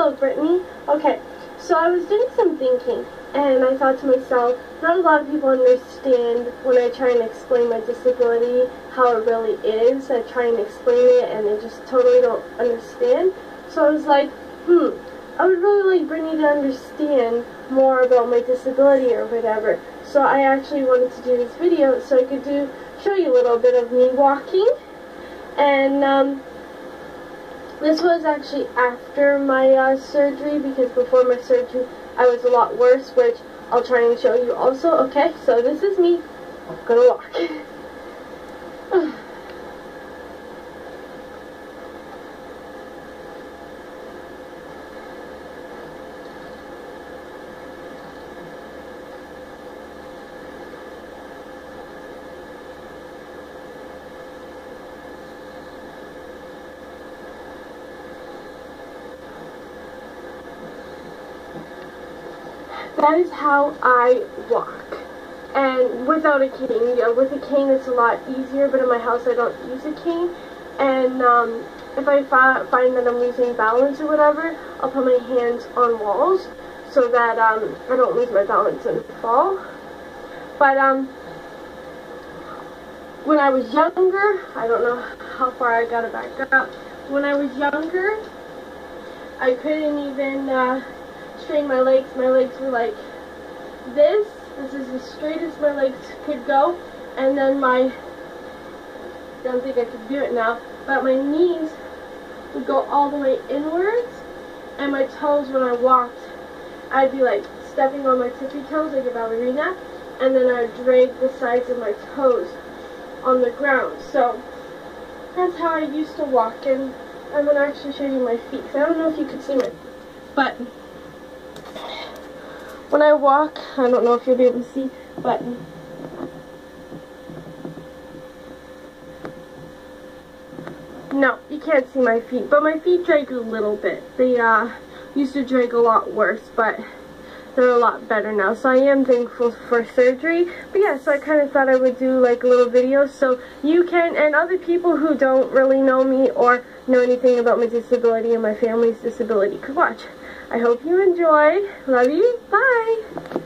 Hello, Brittany. Okay, so I was doing some thinking, and I thought to myself, not a lot of people understand when I try and explain my disability, how it really is. I try and explain it, and they just totally don't understand. So I was like, hmm, I would really like Brittany to understand more about my disability or whatever. So I actually wanted to do this video so I could do show you a little bit of me walking. And um, this was actually after my uh, surgery because before my surgery I was a lot worse, which I'll try and show you also. Okay, so this is me. I'm gonna walk. that is how I walk. And without a cane, yeah, with a cane it's a lot easier, but in my house I don't use a cane. And um, if I fi find that I'm losing balance or whatever, I'll put my hands on walls so that um, I don't lose my balance and fall. But um, when I was younger, I don't know how far I got it back up. When I was younger, I couldn't even uh, my legs. My legs were like this. This is as straight as my legs could go. And then my, don't think I could do it now, but my knees would go all the way inwards. And my toes, when I walked, I'd be like stepping on my tippy toes like a ballerina. And then I'd drag the sides of my toes on the ground. So that's how I used to walk. And I'm going to actually show you my feet. I don't know if you could see my but when I walk, I don't know if you'll be able to see, but no, you can't see my feet, but my feet drag a little bit. They uh, used to drag a lot worse, but they're a lot better now. So I am thankful for surgery. But yeah, so I kind of thought I would do like a little video so you can, and other people who don't really know me or know anything about my disability and my family's disability could watch. I hope you enjoy. Love you. Bye.